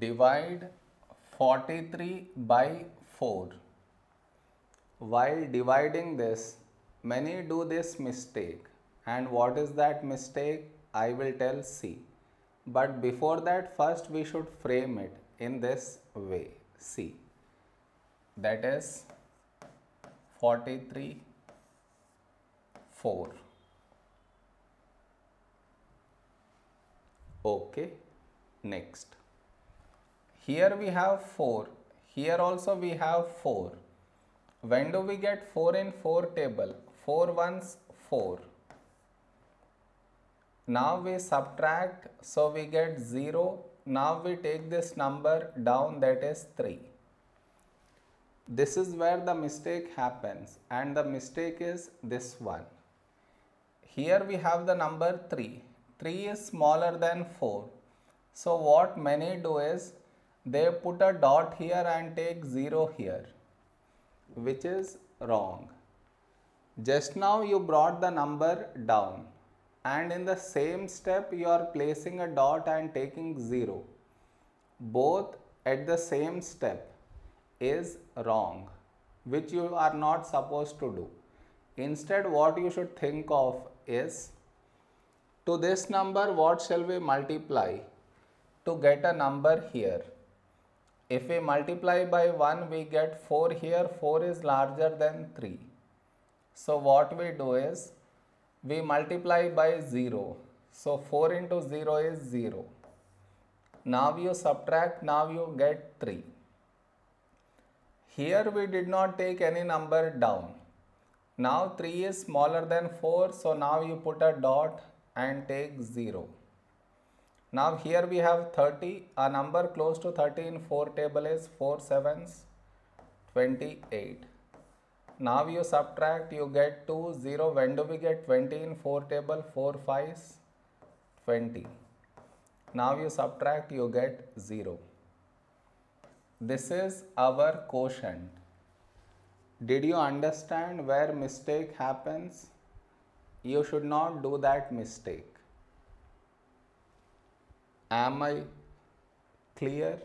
divide 43 by 4. While dividing this, many do this mistake. And what is that mistake? I will tell C. But before that, first we should frame it in this way. C. That is 43 4. Okay, next. Here we have 4. Here also we have 4. When do we get 4 in 4 table? 4 ones 4. Now we subtract, so we get 0. Now we take this number down, that is 3. This is where the mistake happens, and the mistake is this one. Here we have the number 3. 3 is smaller than 4. So what many do is they put a dot here and take 0 here which is wrong. Just now you brought the number down and in the same step you are placing a dot and taking 0. Both at the same step is wrong which you are not supposed to do. Instead what you should think of is to this number what shall we multiply to get a number here. If we multiply by 1 we get 4 here 4 is larger than 3. So what we do is we multiply by 0. So 4 into 0 is 0. Now you subtract now you get 3. Here we did not take any number down. Now 3 is smaller than 4 so now you put a dot and take 0. Now here we have 30, a number close to 30 in 4 table is 4 sevens 28. Now you subtract you get 2 0 when do we get 20 in 4 table 4 5s 20. Now you subtract you get 0. This is our quotient. Did you understand where mistake happens? You should not do that mistake. Am I clear?